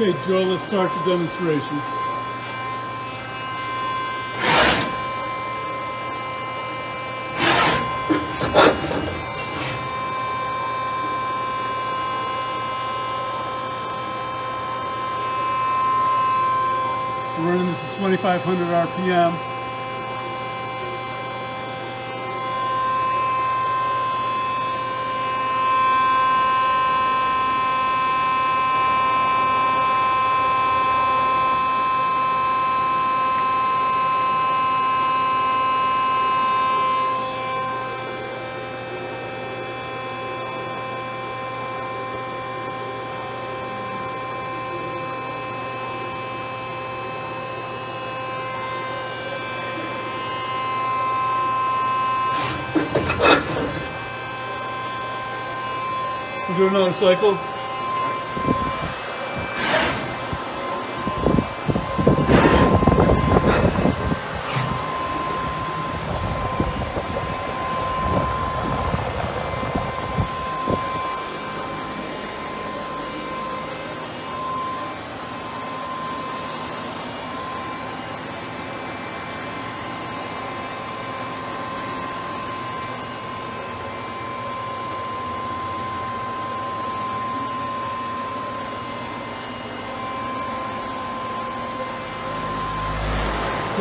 Okay, Joe, let's start the demonstration. We're running this at 2,500 RPM. We'll do another cycle.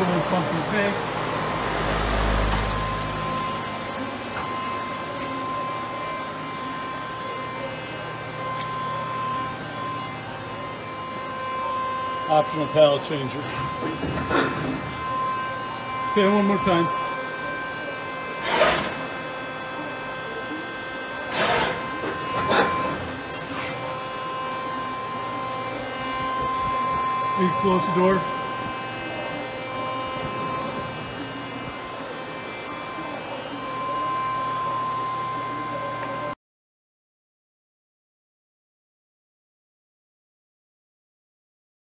And. Optional pallet changer. Okay, one more time. You close the door.